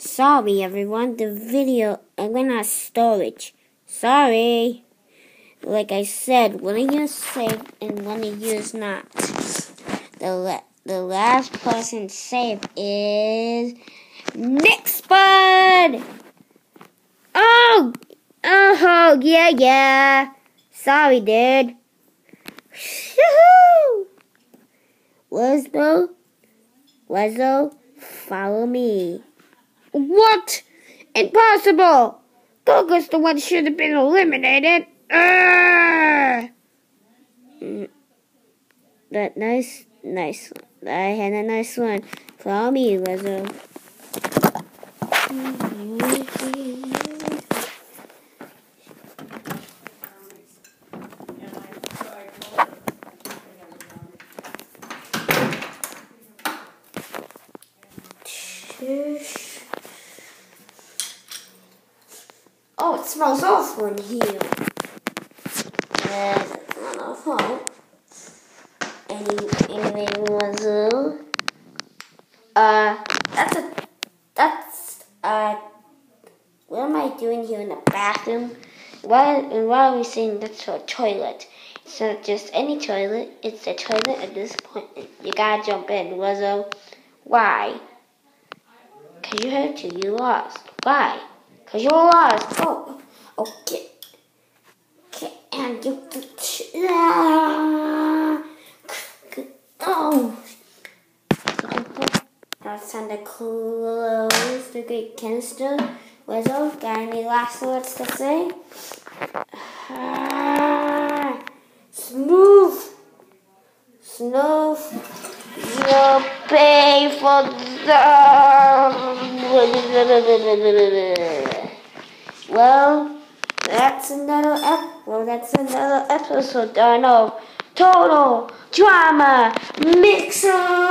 Sorry everyone, the video I went on storage. Sorry. Like I said, one of you saved and one of you is not. The la the last person saved is Niksput. Oh, oh yeah yeah. Sorry, dude. Woohoo! Wesbo, Wesbo, follow me. What? Impossible! Google's the one should have been eliminated. Mm. That nice, nice. I had a nice one. Follow me. Oh, smells awful in here. It's not awful. Any, anyway, Wazoo. Uh, that's a, that's, uh, what am I doing here in the bathroom? Why, and why are we saying that's a toilet? It's not just any toilet, it's a toilet at this point. You gotta jump in, Wazoo. Why? Cause you had to, you lost. Why? Cause you're lost. Oh, and you. It's time to close the great canister. Wizzo, got any last words to say? Smooth. Smooth. You'll pay for that. Well, that's another ep- well, that's another episode. I know. Total drama Mixels.